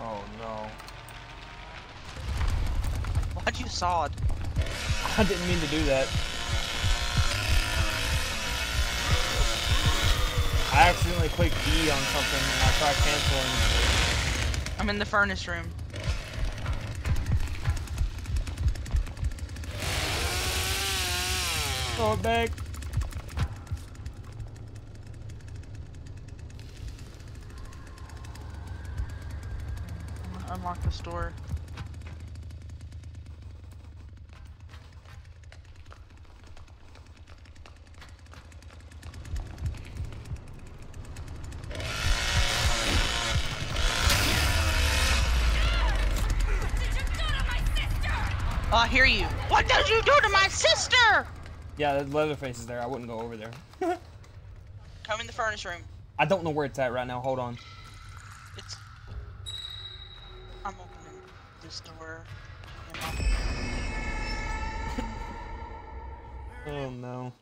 Oh no. Why'd you sod? I didn't mean to do that. I accidentally clicked E on something and I tried canceling. I'm in the furnace room. Throw it back. Unlock this door. Oh, I hear you. What did you do to my sister? Yeah, the Leatherface is there. I wouldn't go over there. Come in the furnace room. I don't know where it's at right now. Hold on. It's. Oh no.